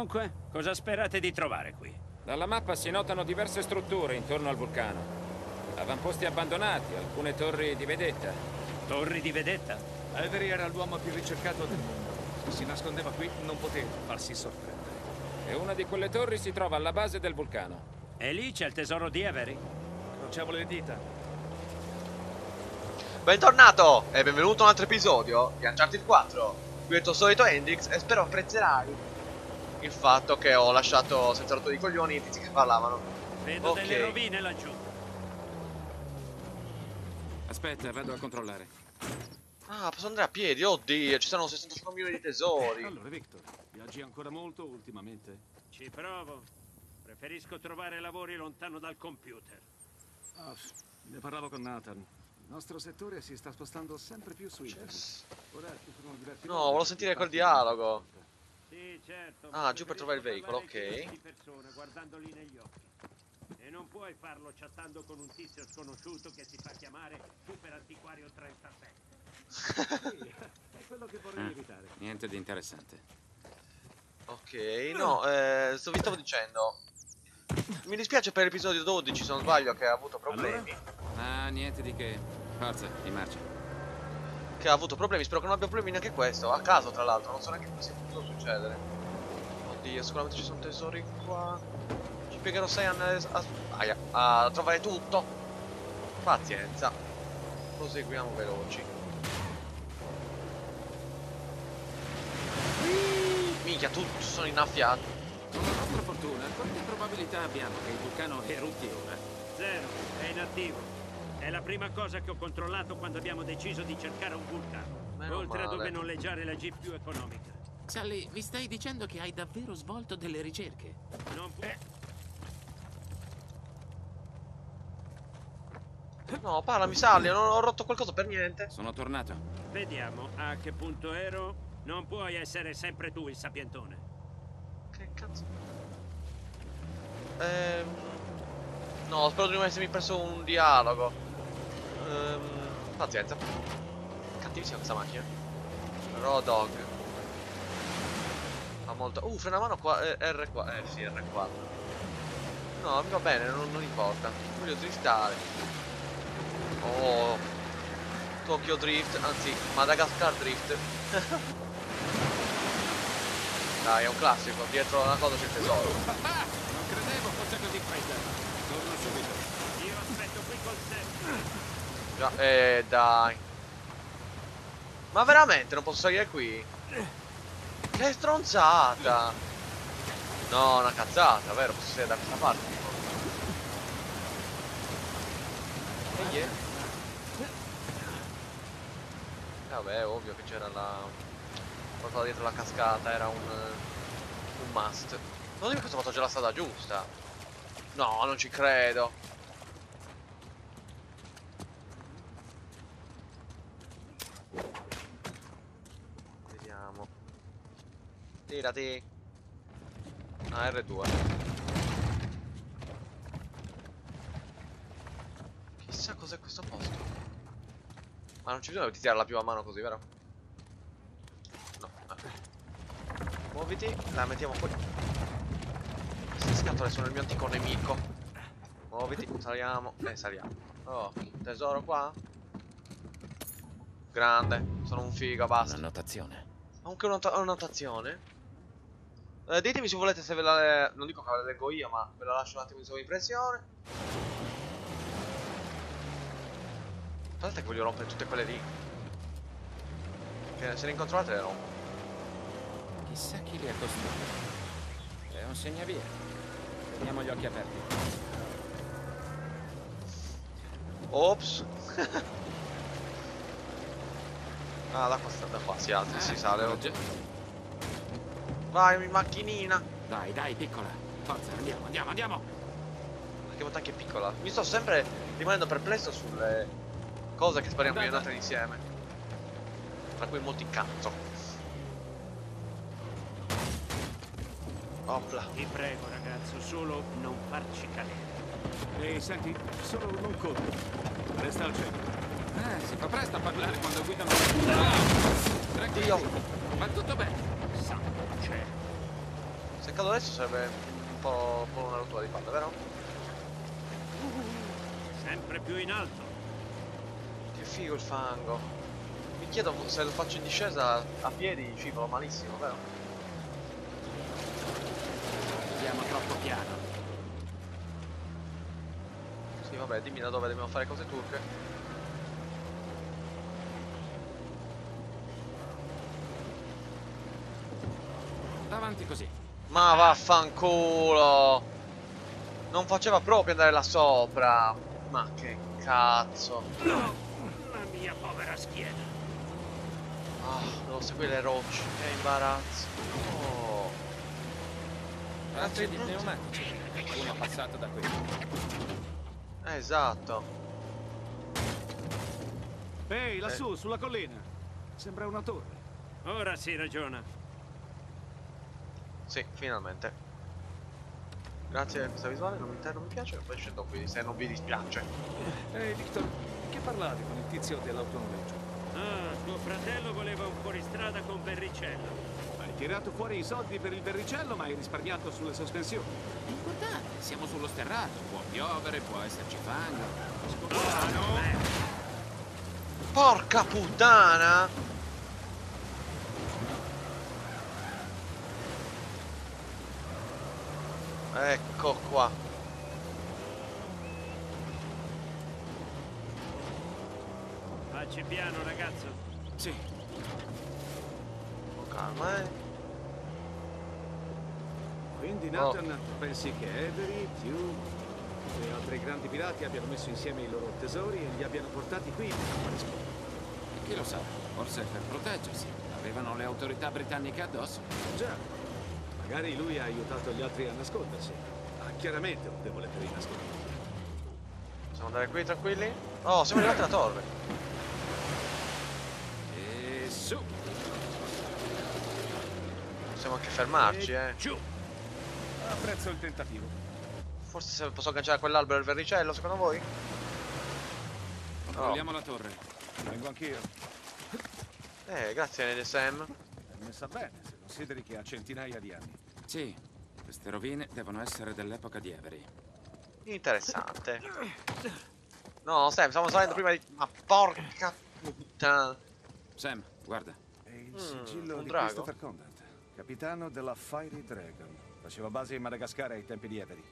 Dunque, cosa sperate di trovare qui? Dalla mappa si notano diverse strutture intorno al vulcano. Avamposti abbandonati, alcune torri di vedetta. Torri di vedetta? Avery era l'uomo più ricercato del mondo. Se si nascondeva qui, non poteva farsi sorprendere. E una di quelle torri si trova alla base del vulcano. E lì c'è il tesoro di Avery? Crociamo le dita. Bentornato e benvenuto a un altro episodio di Uncharted 4 Qui è il tuo solito Hendrix e spero apprezzerai il fatto che ho lasciato senza rotto di coglioni i tizi che parlavano Vedo Ok. delle rovine laggiù. Aspetta, vado a controllare. Ah, posso andare a piedi, oddio, ci sono 65 milioni di tesori Allora, Victor, viaggi ancora molto ultimamente? Ci provo. Preferisco trovare lavori lontano dal computer. Ah, ne parlavo con Nathan. Il nostro settore si sta spostando sempre più su internet. Ora ci sono diversi No, volevo sentire quel dialogo. Sì, certo. Ah, giù per trovare il veicolo, ok. Di persona, guardandoli negli occhi. E non puoi farlo chattando con un tizio sconosciuto che si fa chiamare Super Antiquario 37. Sì, è quello che vorrei Ah. evitare. Niente di interessante. Ok, no, eh, sto- vi stavo dicendo Mi dispiace per l'episodio 12, se non sbaglio, che ha avuto problemi Ah, niente di che. Forza, in marcia. Che ha avuto problemi, spero che non abbia problemi neanche questo A caso, tra l'altro, non so neanche cosa sia potuto succedere. Oddio, sicuramente ci sono tesori qua. Ci piegherò 6 anni a, aia, a trovare tutto. Pazienza. Proseguiamo veloci. Minchia, tutti sono innaffiati. Con la nostra fortuna, quante probabilità abbiamo che il vulcano erutti ora? Zero, è inattivo. È la prima cosa che ho controllato quando abbiamo deciso di cercare un vulcano. Meno oltre a male. dove noleggiare la jeep più economica. Sally, mi stai dicendo che hai davvero svolto delle ricerche? Non può... No, parlami Sally, non ho rotto qualcosa per niente Sono tornato. Vediamo a che punto ero. Non puoi essere sempre tu il sapientone. Che cazzo? Ehm... No, spero di non essermi perso un dialogo. Ehm... Pazienza. Cattivissima questa macchina. Raw dog. Molto... Uh, frena mano qua... eh, R qua... Eh sì, R4. No, va bene, non, non importa. Voglio driftare. Oh... Tokyo Drift, anzi, Madagascar Drift. Dai, è un classico, dietro una cosa c'è il tesoro. Ah, non credevo fosse così fredda. Torno subito. Io aspetto qui col set. Già, eh, dai. Ma veramente non posso salire qui? Che stronzata! No, una cazzata, vero? Posso salire da questa parte. Ehi, eh. Eh, vabbè, ovvio che c'era la... Qualcosa dietro la cascata, era un... Un must. Non dimmi che ho fatto già la strada giusta. No, non ci credo. Vediamo. Tirati. Ah, R2. Chissà cos'è questo posto. Ma non c'è bisogno di tirarla più a mano così, vero? No, ok. Muoviti, la mettiamo qui. Queste scatole sono il mio antico nemico. Muoviti, saliamo e saliamo. Oh, tesoro qua? Grande, sono un figo, basta. Un'annotazione. Anche una nota- annotazione. Eh, ditemi se volete se ve la... Non dico che ve la leggo io, ma ve la lascio un attimo in sovraimpressione. Guardate che voglio rompere tutte quelle lì. Che se ne incontrate le rompo. Chissà chi li ha costruiti. È un segnavia. Teniamo gli occhi aperti. Ops. ah, da qua, sta- da qua si alza, si sale. oh, già. Vai, macchinina. Dai, dai, piccola. Forza, andiamo, andiamo, andiamo. Che volta che è piccola. Mi sto sempre rimanendo perplesso sulle cose che spariamo io e Guarda. Nathan insieme. Tra cui molti cazzo. Opla. Ti prego, ragazzo, solo non farci cadere. Ehi, senti, solo non corri. Resta al centro. Eh, si fa presto a parlare quando guidano. Ah! Tranquilli. Dio. Va tutto bene. Santo cielo. Se cado adesso sarebbe un po', un po' una rottura di palle, vero? Sempre più in alto. Che figo il fango. Mi chiedo se lo faccio in discesa a piedi cifro malissimo, vero? Andiamo troppo piano. Sì, vabbè, dimmi da dove dobbiamo fare cose turche. Avanti così. Ma vaffanculo! Non faceva proprio andare là sopra. Ma che cazzo. No! La mia povera schiena. Ah, devo seguire le rocce. Che imbarazzo. Oh. Tracce di pneumatici. Uno passato da qui. Eh, esatto. Ehi, lassù, sulla collina. Sembra una torre. Ora si ragiona. Sì, finalmente. Grazie per questa visuale, non mi, non mi piace, poi scendo qui se non vi dispiace. Ehi, Victor, che parlavi con il tizio dell'autonoleggio? Ah, tuo fratello voleva un fuoristrada con Verricello. Hai tirato fuori i soldi per il verricello, ma hai risparmiato sulle sospensioni. Importante, siamo sullo sterrato. Può piovere, può esserci fango. Ah, no! Porca puttana! Ecco qua. Facci piano, ragazzo. Sì, Con calma, eh. Quindi, Nathan, tu pensi che Avery, Tube e altri grandi pirati abbiano messo insieme i loro tesori e li abbiano portati qui chi lo sa? Forse per proteggersi. Avevano le autorità britanniche addosso. Già, magari lui ha aiutato gli altri a nascondersi. Ha chiaramente un debole per i nascondi. Possiamo andare qui tranquilli? Oh, siamo arrivati alla torre. E su. Possiamo anche fermarci, eh. Giù! Apprezzo il tentativo. Forse se posso agganciare quell'albero del verricello, secondo voi? Controlliamo la torre. Vengo anch'io. Eh, grazie Sam. È messa bene, se consideri che ha centinaia di anni. Sì, queste rovine devono essere dell'epoca di Avery. Interessante. No, Sam, stiamo salendo prima di... Ma porca puttana. Sam, guarda. È il Mm, sigillo un di drago? Christopher Condon, capitano della Fiery Dragon. Faceva base in Madagascar ai tempi di Avery.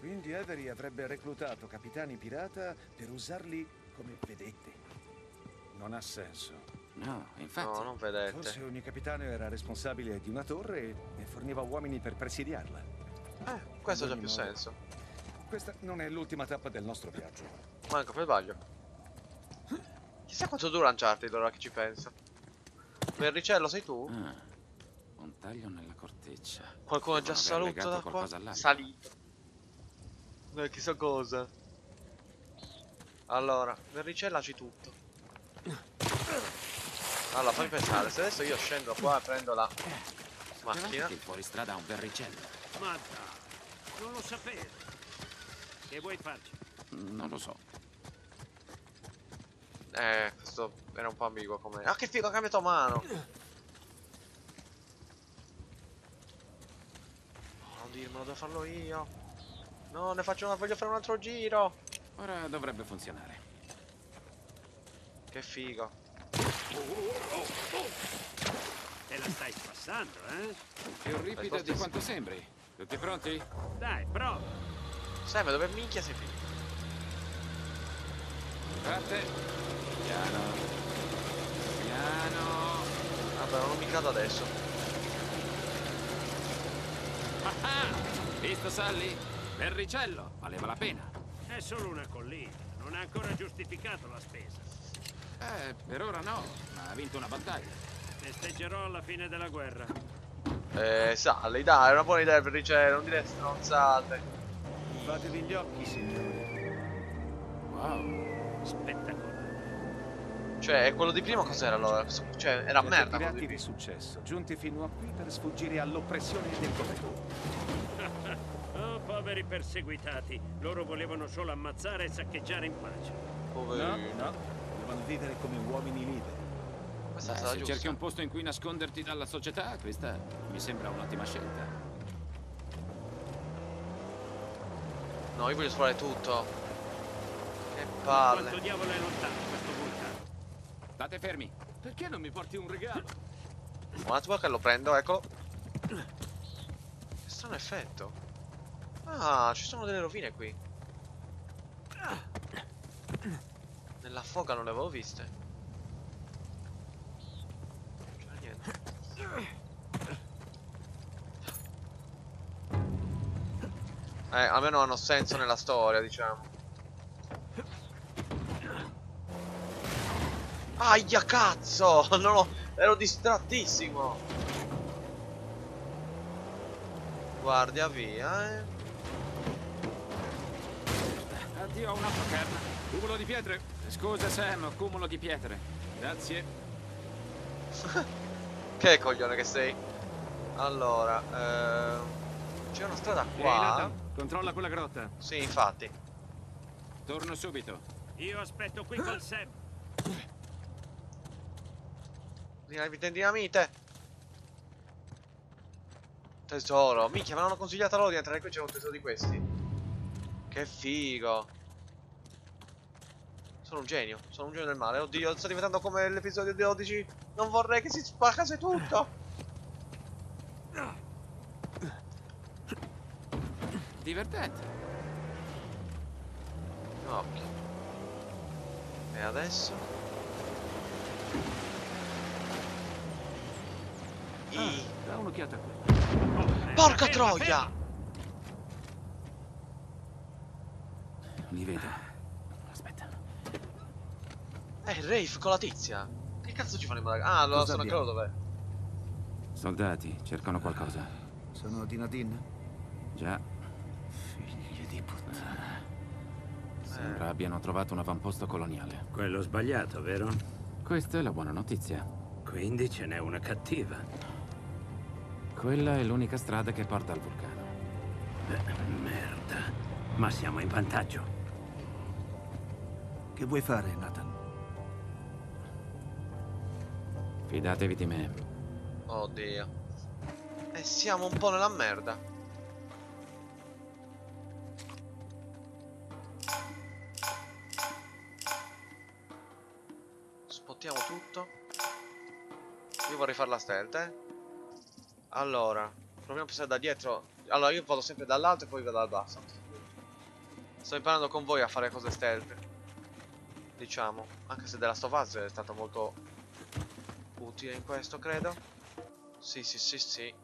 Quindi Avery avrebbe reclutato capitani pirata per usarli come vedette. Non ha senso. No, infatti. No, non vedete. Forse ogni capitano era responsabile di una torre e forniva uomini per presidiarla. Eh, questo ha già più modo. senso. Questa non è l'ultima tappa del nostro viaggio. Manco per sbaglio. Chissà quanto dura Uncharted ora che ci penso. Verricello sei tu? Ah, un taglio nella corteccia. Qualcuno è già legato da qua? Salito. Eh, chissà cosa. Allora, verricellaci tutto. Allora, fammi pensare, se adesso io scendo qua e prendo la macchina. che il fuoristrada ha un verricello? Ma dai, non lo sapevo. Che vuoi farci? Non lo so. Eh, questo era un po' ambiguo come. Ah, che figo, ha cambiato mano! Non dirmelo, devo farlo io. No, ne faccio una, voglio fare un altro giro. Ora dovrebbe funzionare. Che figo. Te la stai spassando, eh? Più ripido di quanto sembri. Tutti pronti? Dai, prova. Sai, ma dove minchia sei finito? Parte. Piano. Piano. Vabbè, non mi cado adesso. Ah ah! Visto Sally? Verricello, valeva la pena. È solo una collina. Non ha ancora giustificato la spesa. Eh, per ora no, ma ha vinto una battaglia. Festeggerò alla fine della guerra. Eh, Sally, dai, è una buona idea per ricevere, non dire stronzate. Fatevi gli occhi, signori. Wow. Spettacolare. Cioè, quello di prima cos'era allora? Cioè, era Siete merda quello pirati di successo, giunti fino a qui per sfuggire all'oppressione del governo. Oh, poveri perseguitati. Loro volevano solo ammazzare e saccheggiare in pace. No, Poverino. no, fanno ridere come uomini liberi. Beh, se giusta. cerchi un posto in cui nasconderti dalla società, questa mi sembra un'ottima scelta. No, io voglio esplorare tutto. Che palle. Quanto diavolo è lontano questo vulcano? State fermi. Perché non mi porti un regalo? Un attimo che lo prendo, eccolo. Che strano effetto. Ah, ci sono delle rovine qui. Nella foga non le avevo viste. C'era niente. Eh, almeno hanno senso nella storia, diciamo. Aia cazzo! Non ho... Ero distrattissimo! Guardia via, eh. Addio a un'autocarna. Cumulo di pietre. Scusa Sam, cumulo di pietre. Grazie. Che coglione che sei. Allora, ehm... C'è una strada Ehi, qua. Nathan, controlla quella grotta. Sì, infatti. Torno subito. Io aspetto qui col Sam. Dinamite, dinamite. Tesoro. Minchia, me l'hanno consigliato loro di entrare qui c'è un tesoro di questi. Che figo. Sono un genio, sono un genio del male. Oddio, sto diventando come l'episodio 12. Non vorrei che si spaccasse tutto. Divertente. Occhio. E adesso? I... Da un'occhiata qui. Oh, Porca troia! Mi vedo. Eh, Rafe con la tizia. Che cazzo ci fanno in Madagascar? Ah, allora sono ancora dov'è? Soldati, cercano qualcosa. Sono di Nadine? Già, Figli di puttana. sembra abbiano trovato un avamposto coloniale. Quello sbagliato, vero? Questa è la buona notizia. Quindi ce n'è una cattiva. Quella è l'unica strada che porta al vulcano. Beh, merda. Ma siamo in vantaggio. Che vuoi fare, Nathan? Fidatevi di me. Oddio. E siamo un po' nella merda. Spottiamo tutto. Io vorrei fare la stealth, eh. Allora, proviamo a passare da dietro. Allora, io vado sempre dall'alto e poi vado dal basso. Sto imparando con voi a fare cose stealth. Diciamo. Anche se della Us è stato molto utile in questo, credo. Sì, sì, sì, sì.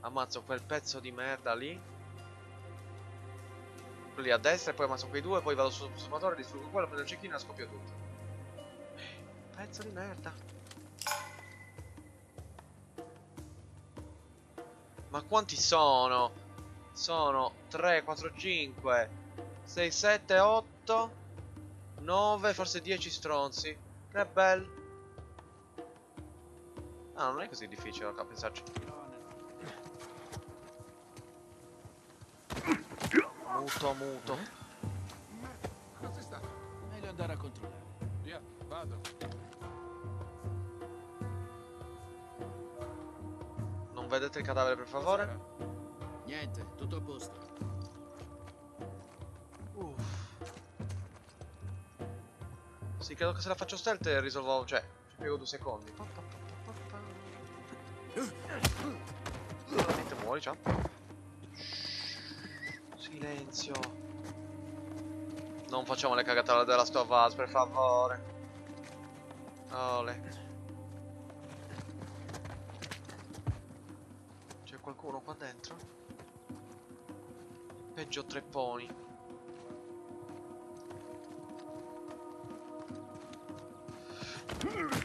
Ammazzo quel pezzo di merda lì. Lì a destra e poi ammazzo quei due, poi vado sul consumatore, distruggo quello, prendo il cecchino e scoppio tutto. Pezzo di merda. Ma quanti sono? Sono 3, 4, 5, 6, 7, 8, 9, forse 10 stronzi. Che bello. Ah, non è così difficile a pensarci. Muto, muto. Cosa sta? Meglio andare a controllare. Via, vado. Non vedete il cadavere per favore? Niente, tutto a posto. Uff. Sì, credo che se la faccio stealth risolvo, cioè, ci piego due secondi. Pa, pa, pa, pa, pa. Niente, muori, ciao. Silenzio. Non facciamo le cagate alla della Stovaz, per favore. Ole. C'è qualcuno qua dentro? Peggio trepponi.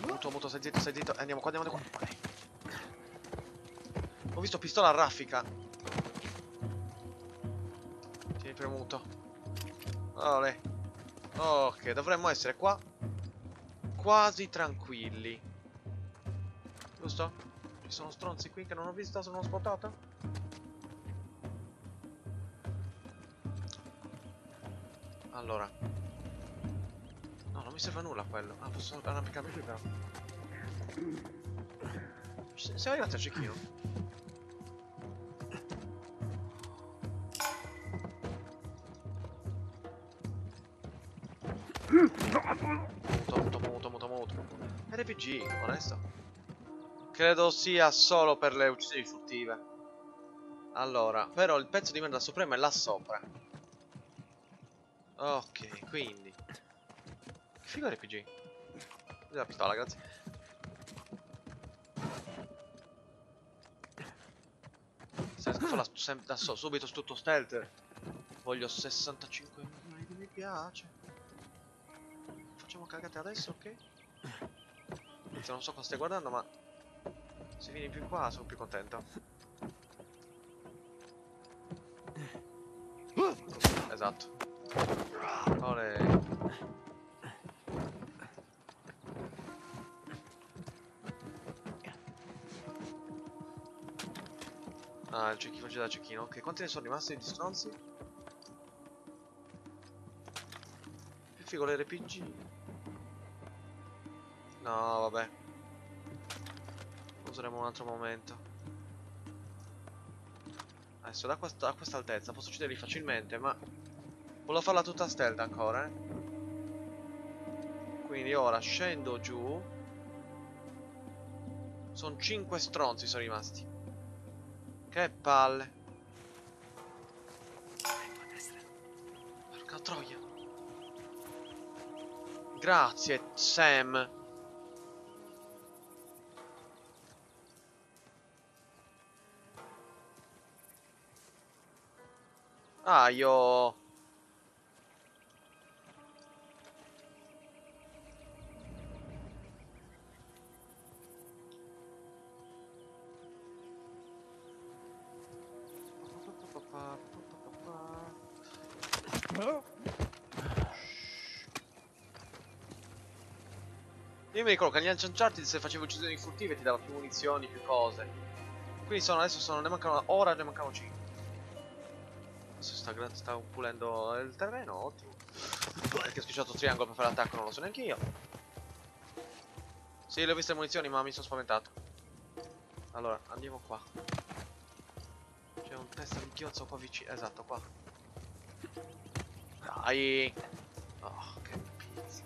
Muto, muto, stai zitto, stai zitto. Andiamo qua, andiamo qua. Ok. Ho visto pistola a raffica. Tieni premuto. Ole. Ok, dovremmo essere qua. Quasi tranquilli. Giusto? Ci sono stronzi qui che non ho visto, sono spottato? Allora. No, non mi serve a nulla quello. Ah, posso arrampicarmi qui però. Siamo arrivati al cecchino. Onesto. Credo sia solo per le uccisioni furtive. Allora, però il pezzo di merda supremo è là sopra. Ok, quindi. Che figo RPG. La pistola, grazie. Farla sem- da so- subito su tutto stealth. Voglio 65 milioni di mi piace. Facciamo cagate adesso, ok? Inizio, non so cosa stai guardando, ma se vieni più in qua sono più contento. Esatto. Olè. Ah, il cecchino c'è da cecchino. Ok, quanti ne sono rimasti di stronzi? Che figo l'RPG. No, vabbè. Useremo un altro momento. Adesso da questa, a questa altezza posso ucciderli facilmente, ma... Volevo farla tutta stealth ancora, eh. Quindi ora scendo giù. Sono 5 stronzi sono rimasti. Che palle. Porca troia. Grazie, Sam. Ah, io... Io mi ricordo che negli Uncharted se facevo uccisioni furtive ti dava più munizioni, più cose. Quindi sono, adesso sono, ne mancano, ora ne mancano 5. Adesso sta, sta pulendo il terreno, ottimo. Perché ho schiacciato triangolo per fare l'attacco non lo so neanche io. Sì, le ho viste le munizioni ma mi sono spaventato. Allora, andiamo qua. C'è un testa di chiozzo qua vicino. Esatto, qua. Dai! Oh, che pizzi.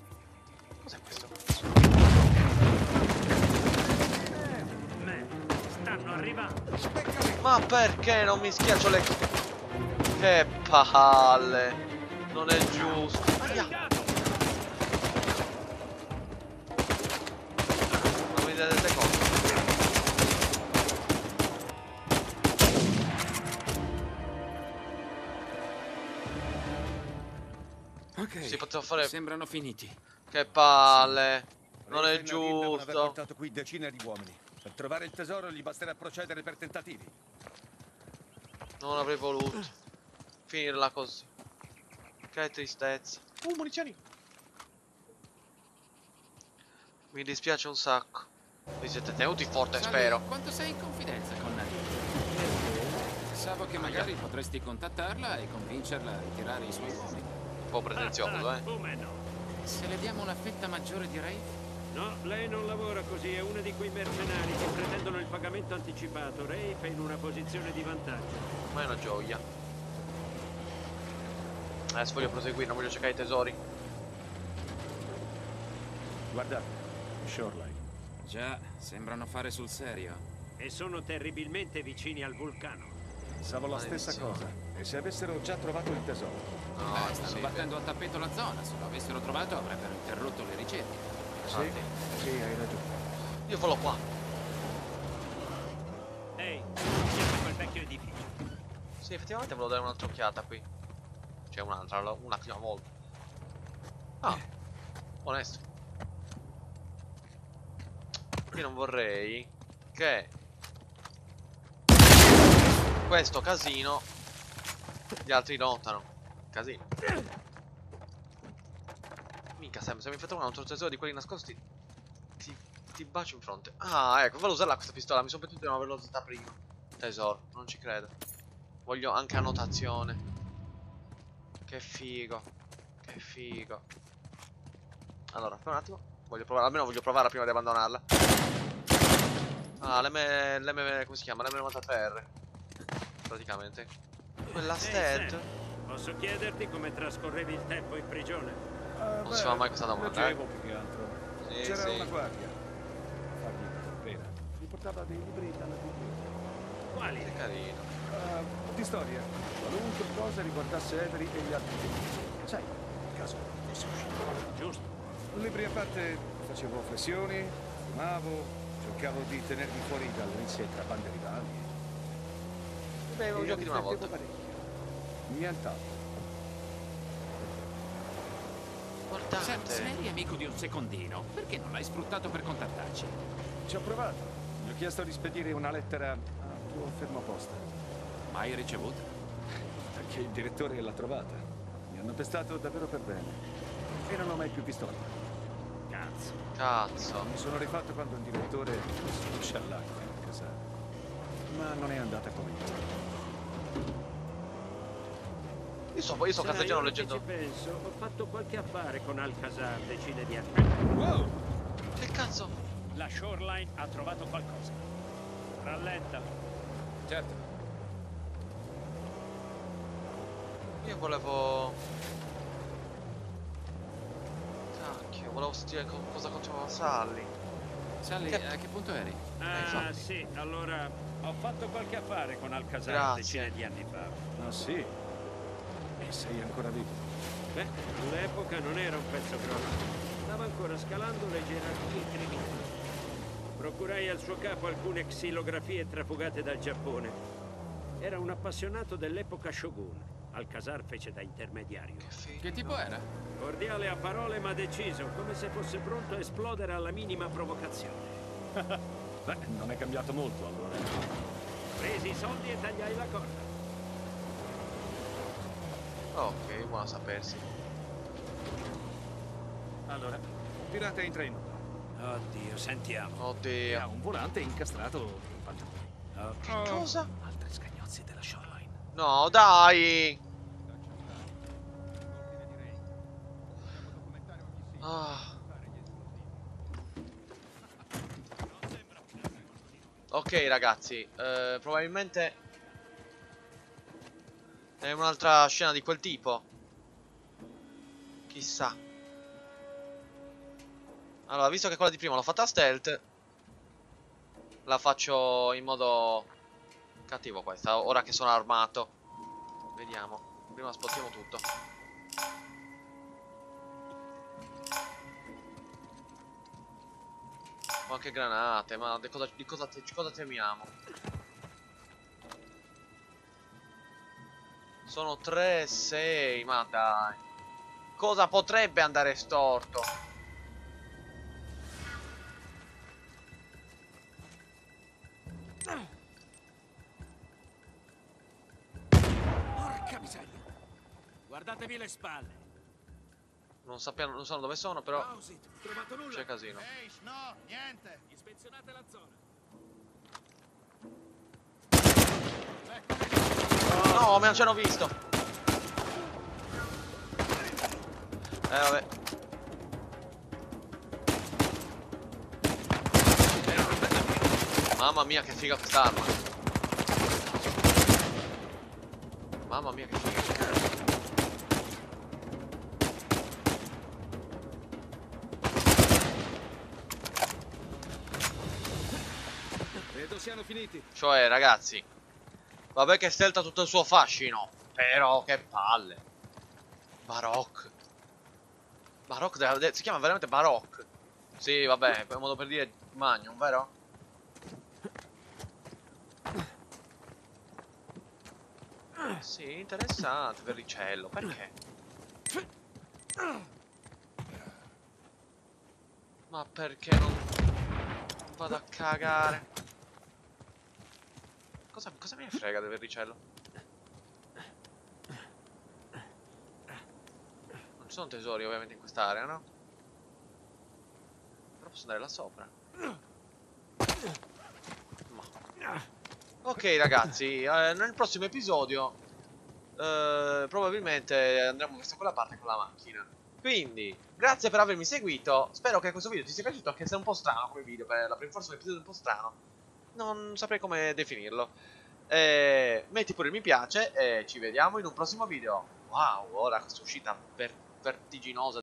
Cos'è questo? Stanno arrivando. Ma perché non mi schiaccio le... Che palle! Non è giusto. Aia! Non mi date conto. Ok. Si poteva fare... Sembrano finiti. Che palle! Non è devono aver giusto. portato qui decine di uomini. Per trovare il tesoro gli basterà procedere per tentativi. Non avrei voluto finirla così. Che tristezza. Uh, munizioni. Mi dispiace un sacco. Vi siete tenuti forte, Sally, spero. Quanto sei in confidenza con Nadia? Pensavo che magari potresti contattarla e convincerla a ritirare i suoi uomini. Un po' pretenzioso, Ah, eh. Come no? Se le diamo una fetta maggiore di Rafe, No, lei non lavora così, è una di quei mercenari che pretendono il pagamento anticipato. Rafe è in una posizione di vantaggio. Ma è una gioia. Adesso voglio proseguire, non voglio cercare i tesori. Guardate, Shoreline. già, sembrano fare sul serio. E sono terribilmente vicini al vulcano. Pensavo la stessa cosa. E se avessero già trovato il tesoro? No, Beh, stanno sì, battendo a tappeto la zona. Se lo avessero trovato avrebbero interrotto le ricerche. Sì, sì, hai ragione. Io volo qua. Ehi, siamo quel vecchio edificio. Sì, effettivamente volevo dare un'altra qui. Cioè un'altra, una prima volta. Ah, onesto. Io non vorrei che questo casino gli altri notano. Casino. Mica Sam, se mi fai trovare un altro tesoro di quelli nascosti ti, ti bacio in fronte. Ah, ecco, volevo usarla questa pistola, mi sono pensato di non averla usata prima. Tesoro, non ci credo. Voglio anche annotazione. Che figo. Che figo. Allora, un attimo. Voglio provare, almeno voglio provarla prima di abbandonarla. Ah, l'M... l'M... come si chiama? L'M93R. Praticamente. Quella stealth. Sam, posso chiederti come trascorrevi il tempo in prigione? Non si fa mai questa domanda, eh. Leggevo più che altro. Sì, C'era sì. una guardia. portava dei libri dalla biblioteca. Quali? Che carino. Uh, di storia. Qualunque cosa riguardasse Avery e gli altri film. Sai, in caso fosse uscito. Giusto. Libri a parte, facevo flessioni, fumavo, cercavo di tenermi fuori dalle tra bande rivali. Bevo E giochi di una volta. parecchio. Nient'altro. Se, se Importante. eri amico di un secondino, perché non l'hai sfruttato per contattarci? Ci ho provato. Gli ho chiesto di spedire una lettera al tuo fermo posta. Mai ricevuta? Perché il direttore l'ha trovata. Mi hanno pestato davvero per bene. E non ho mai più visto la mano. Cazzo. Cazzo. Mi sono rifatto quando il direttore si sciallacca a casa. Ma non è andata come io. Io sto, io sto cazzeggiando leggendo. ci penso, ho fatto qualche affare con Alcazar decine di anni. Wow! Che cazzo? La Shoreline ha trovato qualcosa. Rallenta. Certo. Io volevo. Cacchio, volevo sentire co- cosa continuava Sally. Sally, Che- a che punto eri? Ah, infatti. sì, allora ho fatto qualche affare con Alcazar Grazie. decine di anni fa. Ah sì? E sei ancora vivo? Beh, all'epoca non era un pezzo grosso. Stava ancora scalando le gerarchie criminali. Procurai al suo capo alcune xilografie trafugate dal Giappone. Era un appassionato dell'epoca Shogun. Alcazar fece da intermediario. Che tipo era? Cordiale a parole ma deciso, come se fosse pronto a esplodere alla minima provocazione. Beh, non è cambiato molto allora. Presi i soldi e tagliai la corda. Ok, buono a sapersi. Allora, un pirata entra in ora. Oddio, sentiamo. E ha Oddio. un volante incastrato in pantaloni. Che cosa? Altri scagnozzi della shoreline. No, dai! Ok ragazzi, eh, probabilmente è un'altra scena di quel tipo. Chissà. Allora, visto che quella di prima l'ho fatta stealth, la faccio in modo cattivo questa, ora che sono armato. Vediamo. Prima spottiamo tutto. Anche granate, ma di cosa, di cosa, te- cosa temiamo? Sono 3, 6, ma dai. Cosa potrebbe andare storto? Porca miseria! Guardatevi le spalle. Non sappiamo, non sanno dove sono, però c'è casino. Ehi, no, niente. Ispezionate la zona. No, me non ci hanno visto. Eh, vabbè. Mamma mia, che figa quest'arma. Mamma mia, che figa. Siano finiti. Cioè, ragazzi. Vabbè che Stealth ha tutto il suo fascino. Però, che palle. Baroque. Baroque, si chiama veramente Baroque. Sì, vabbè, è un modo per dire Magnum, vero? Sì, interessante, verricello, perché? Ma perché non vado a cagare? Cosa, cosa me ne frega del verricello? Non ci sono tesori ovviamente in quest'area, no? Però posso andare là sopra. Ma. Ok ragazzi, eh, nel prossimo episodio eh, probabilmente andremo verso quella parte con la macchina. Quindi, grazie per avermi seguito. Spero che questo video ti sia piaciuto, anche se è un po' strano come video. Per la, forse un episodio un po' strano. Non saprei come definirlo. Eh, metti pure il mi piace e ci vediamo in un prossimo video. Wow, ora questa uscita ver- vertiginosa